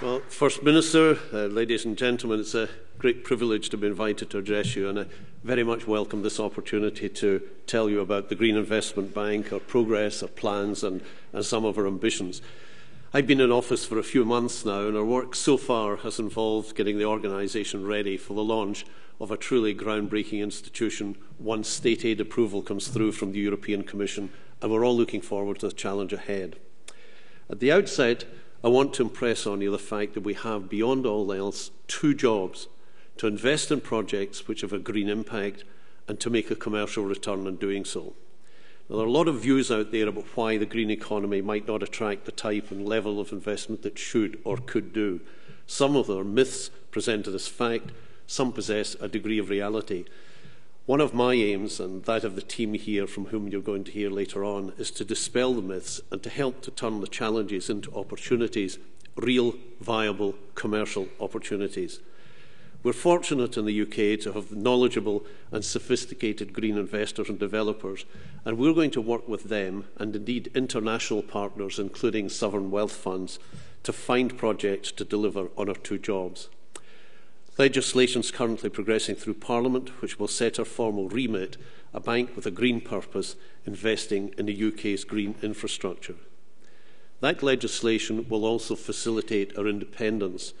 Well, First Minister, uh, ladies and gentlemen, it's a great privilege to be invited to address you, and I very much welcome this opportunity to tell you about the Green Investment Bank, our progress, our plans, and, and some of our ambitions. I've been in office for a few months now, and our work so far has involved getting the organisation ready for the launch of a truly groundbreaking institution once state aid approval comes through from the European Commission, and we're all looking forward to the challenge ahead. At the outset, I want to impress on you the fact that we have, beyond all else, two jobs to invest in projects which have a green impact and to make a commercial return on doing so. Now, there are a lot of views out there about why the green economy might not attract the type and level of investment that should or could do. Some of them are myths presented as fact, some possess a degree of reality. One of my aims, and that of the team here from whom you're going to hear later on, is to dispel the myths and to help to turn the challenges into opportunities, real, viable commercial opportunities. We're fortunate in the UK to have knowledgeable and sophisticated green investors and developers, and we're going to work with them and indeed international partners, including sovereign wealth funds, to find projects to deliver on our two jobs. Legislation is currently progressing through Parliament, which will set our formal remit, a bank with a green purpose, investing in the UK's green infrastructure. That legislation will also facilitate our independence.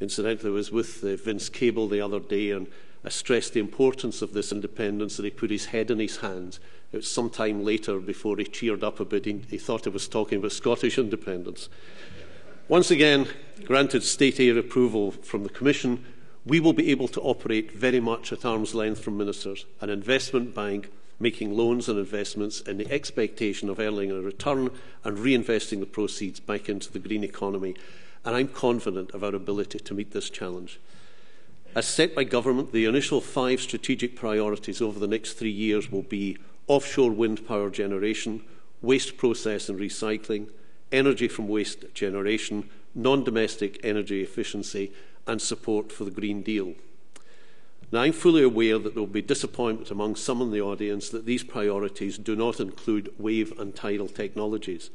Incidentally, I was with uh, Vince Cable the other day and I stressed the importance of this independence and he put his head in his hands. It was some time later before he cheered up a bit. He, he thought I was talking about Scottish independence. Once again, granted state aid approval from the Commission, we will be able to operate very much at arm's length from ministers, an investment bank making loans and investments in the expectation of earning a return and reinvesting the proceeds back into the green economy. And I'm confident of our ability to meet this challenge. As set by government, the initial five strategic priorities over the next three years will be offshore wind power generation, waste process and recycling, energy from waste generation, non-domestic energy efficiency and support for the Green Deal. Now, I'm fully aware that there will be disappointment among some in the audience that these priorities do not include wave and tidal technologies.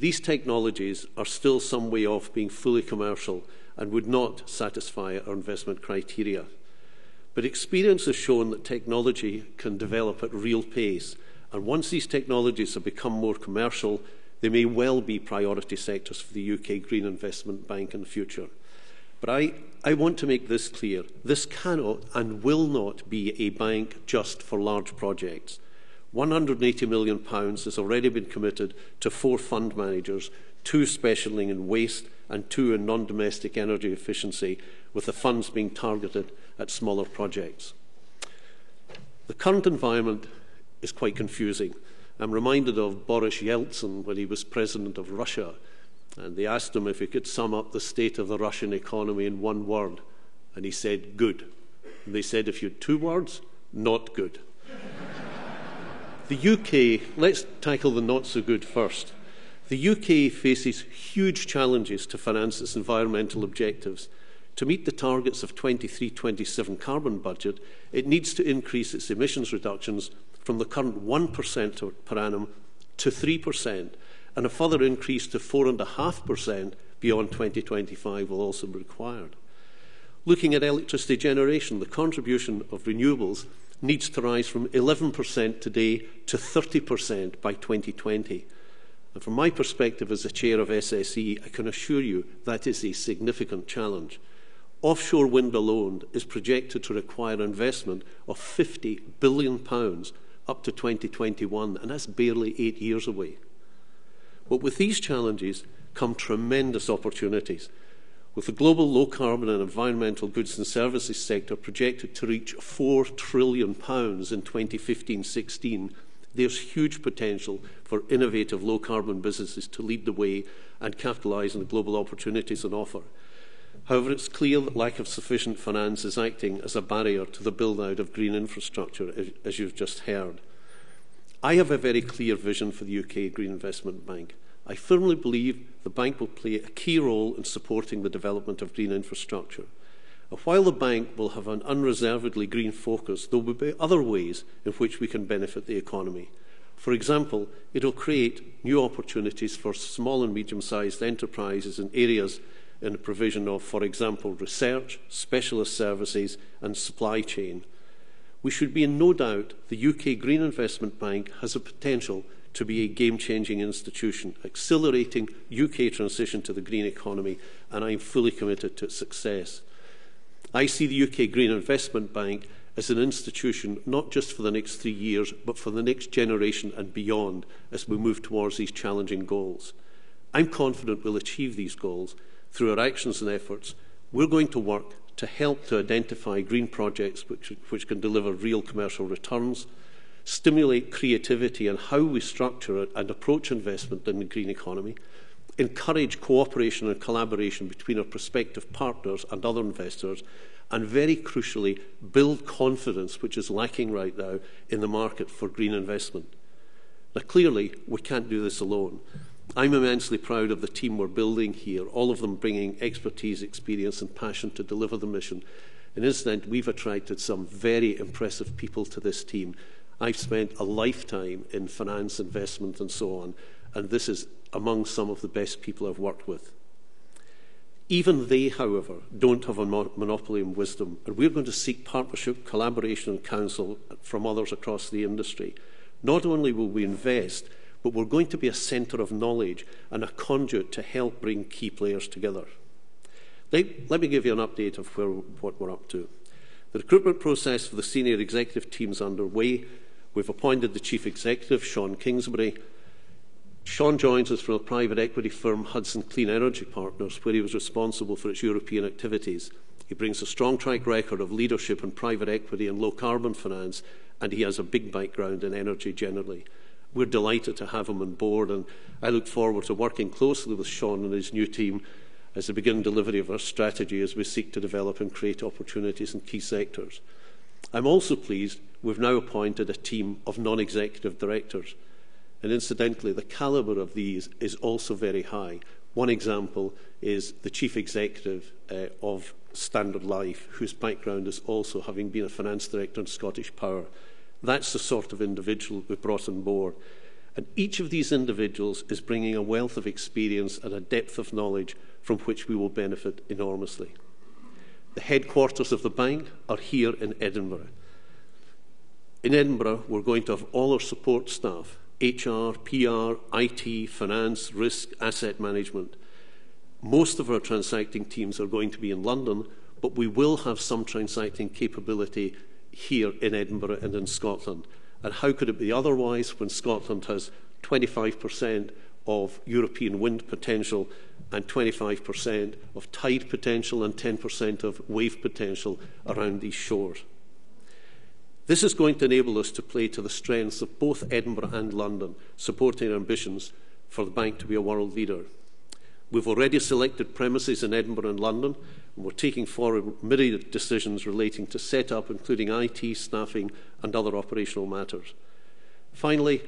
These technologies are still some way off being fully commercial and would not satisfy our investment criteria. But experience has shown that technology can develop at real pace, and once these technologies have become more commercial, they may well be priority sectors for the UK Green Investment Bank in the future. But I, I want to make this clear. This cannot and will not be a bank just for large projects. £180 million has already been committed to four fund managers, two specialising in waste and two in non-domestic energy efficiency, with the funds being targeted at smaller projects. The current environment is quite confusing. I'm reminded of Boris Yeltsin when he was president of Russia, And they asked him if he could sum up the state of the Russian economy in one word. And he said, good. And they said, if you had two words, not good. the UK, let's tackle the not so good first. The UK faces huge challenges to finance its environmental objectives. To meet the targets of 23-27 carbon budget, it needs to increase its emissions reductions from the current 1% per annum to 3% and a further increase to 4.5% beyond 2025 will also be required. Looking at electricity generation, the contribution of renewables needs to rise from 11% today to 30% by 2020. And from my perspective as the chair of SSE, I can assure you that is a significant challenge. Offshore wind alone is projected to require investment of £50 billion up to 2021, and that's barely eight years away. But with these challenges come tremendous opportunities, with the global low carbon and environmental goods and services sector projected to reach £4 trillion in 2015 16. There's huge potential for innovative low carbon businesses to lead the way and capitalise on the global opportunities on offer. However, it's clear that lack of sufficient finance is acting as a barrier to the build out of green infrastructure, as you've just heard. I have a very clear vision for the UK Green Investment Bank. I firmly believe the bank will play a key role in supporting the development of green infrastructure. And while the bank will have an unreservedly green focus, there will be other ways in which we can benefit the economy. For example, it will create new opportunities for small and medium-sized enterprises in areas in the provision of, for example, research, specialist services and supply chain – We should be in no doubt the UK Green Investment Bank has the potential to be a game-changing institution, accelerating UK transition to the green economy, and I am fully committed to its success. I see the UK Green Investment Bank as an institution not just for the next three years, but for the next generation and beyond as we move towards these challenging goals. I'm confident we'll achieve these goals through our actions and efforts. We're going to work to help to identify green projects which, which can deliver real commercial returns, stimulate creativity in how we structure and approach investment in the green economy, encourage cooperation and collaboration between our prospective partners and other investors, and very crucially, build confidence, which is lacking right now in the market for green investment. Now, clearly, we can't do this alone. I'm immensely proud of the team we're building here, all of them bringing expertise, experience and passion to deliver the mission. In incident, we've attracted some very impressive people to this team. I've spent a lifetime in finance, investment and so on, and this is among some of the best people I've worked with. Even they, however, don't have a monopoly in wisdom, and we're going to seek partnership, collaboration and counsel from others across the industry. Not only will we invest, but we're going to be a centre of knowledge and a conduit to help bring key players together. Let, let me give you an update of where, what we're up to. The recruitment process for the senior executive team is underway. We've appointed the chief executive, Sean Kingsbury. Sean joins us from a private equity firm, Hudson Clean Energy Partners, where he was responsible for its European activities. He brings a strong track record of leadership in private equity and low carbon finance, and he has a big background in energy generally. We're delighted to have him on board, and I look forward to working closely with Sean and his new team as they begin delivery of our strategy as we seek to develop and create opportunities in key sectors. I'm also pleased we've now appointed a team of non-executive directors. And incidentally, the calibre of these is also very high. One example is the chief executive uh, of Standard Life, whose background is also having been a finance director in Scottish Power. That's the sort of individual we've brought on board. And each of these individuals is bringing a wealth of experience and a depth of knowledge from which we will benefit enormously. The headquarters of the bank are here in Edinburgh. In Edinburgh, we're going to have all our support staff HR, PR, IT, finance, risk, asset management. Most of our transacting teams are going to be in London, but we will have some transacting capability here in Edinburgh and in Scotland. And how could it be otherwise when Scotland has 25% of European wind potential and 25% of tide potential and 10% of wave potential around these shores? This is going to enable us to play to the strengths of both Edinburgh and London, supporting our ambitions for the bank to be a world leader. We've already selected premises in Edinburgh and London We're taking forward myriad of decisions relating to setup, including IT, staffing and other operational matters. Finally,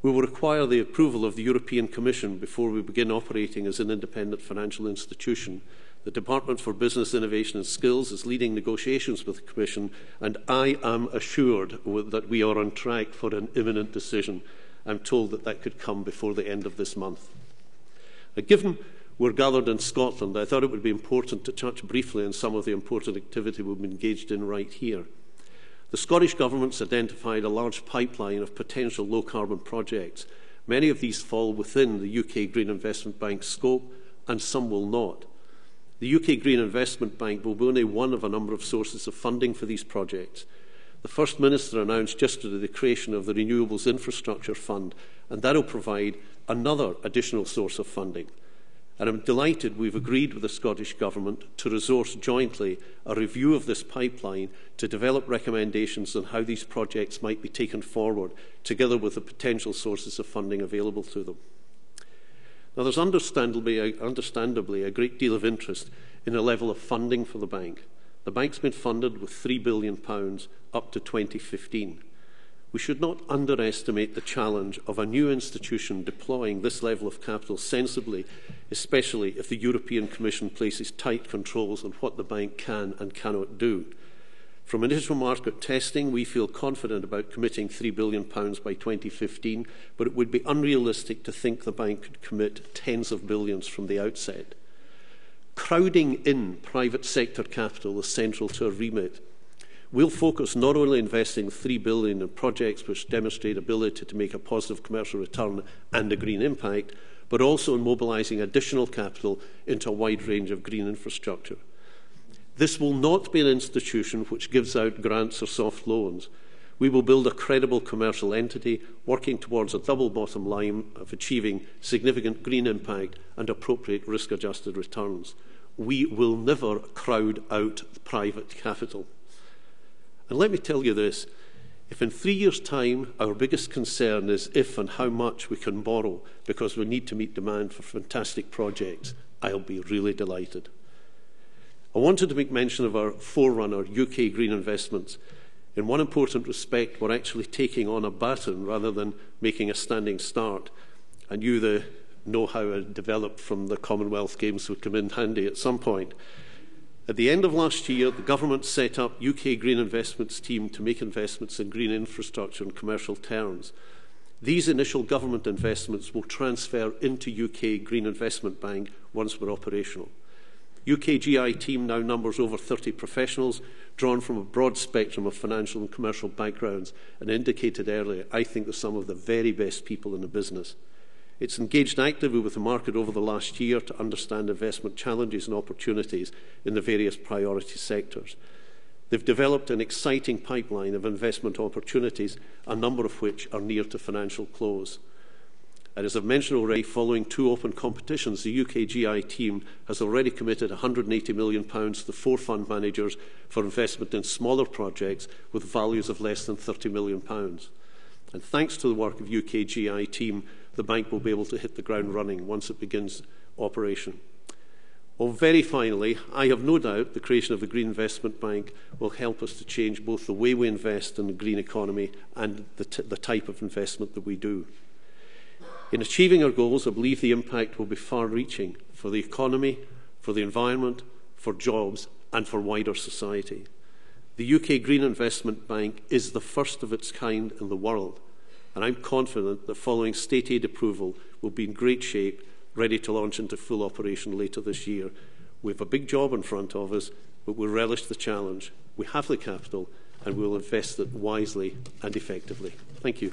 we will require the approval of the European Commission before we begin operating as an independent financial institution. The Department for Business Innovation and Skills is leading negotiations with the Commission and I am assured that we are on track for an imminent decision. I'm told that that could come before the end of this month. Uh, given were gathered in Scotland, I thought it would be important to touch briefly on some of the important activity we've been engaged in right here. The Scottish Government's identified a large pipeline of potential low carbon projects. Many of these fall within the UK Green Investment Bank's scope, and some will not. The UK Green Investment Bank will be only one of a number of sources of funding for these projects. The First Minister announced yesterday the creation of the Renewables Infrastructure Fund, and that will provide another additional source of funding and I'm delighted we've agreed with the Scottish Government to resource jointly a review of this pipeline to develop recommendations on how these projects might be taken forward, together with the potential sources of funding available to them. Now, there's understandably, understandably a great deal of interest in the level of funding for the bank. The bank's been funded with £3 billion up to 2015. We should not underestimate the challenge of a new institution deploying this level of capital sensibly, especially if the European Commission places tight controls on what the bank can and cannot do. From initial market testing, we feel confident about committing £3 billion by 2015, but it would be unrealistic to think the bank could commit tens of billions from the outset. Crowding in private sector capital is central to our remit, We'll focus not only investing $3 billion in projects which demonstrate ability to make a positive commercial return and a green impact, but also in mobilising additional capital into a wide range of green infrastructure. This will not be an institution which gives out grants or soft loans. We will build a credible commercial entity working towards a double bottom line of achieving significant green impact and appropriate risk-adjusted returns. We will never crowd out private capital. And let me tell you this, if in three years' time our biggest concern is if and how much we can borrow because we need to meet demand for fantastic projects, I'll be really delighted. I wanted to make mention of our forerunner, UK Green Investments. In one important respect, we're actually taking on a baton rather than making a standing start. And you, the know-how developed from the Commonwealth Games would come in handy at some point. At the end of last year, the government set up UK Green Investments Team to make investments in green infrastructure and commercial terms. These initial government investments will transfer into UK Green Investment Bank once we're operational. UKGI team now numbers over 30 professionals drawn from a broad spectrum of financial and commercial backgrounds and indicated earlier, I think they're some of the very best people in the business. It's engaged actively with the market over the last year to understand investment challenges and opportunities in the various priority sectors. They've developed an exciting pipeline of investment opportunities, a number of which are near to financial close. And as I've mentioned already, following two open competitions, the UKGI team has already committed £180 million pounds to four fund managers for investment in smaller projects with values of less than £30 million. Pounds. And thanks to the work of UKGI team, the bank will be able to hit the ground running once it begins operation. Well, oh, very finally, I have no doubt the creation of the Green Investment Bank will help us to change both the way we invest in the green economy and the, the type of investment that we do. In achieving our goals, I believe the impact will be far-reaching for the economy, for the environment, for jobs and for wider society. The UK Green Investment Bank is the first of its kind in the world and I'm confident that following state aid approval will be in great shape, ready to launch into full operation later this year. We have a big job in front of us, but we relish the challenge. We have the capital, and we will invest it wisely and effectively. Thank you.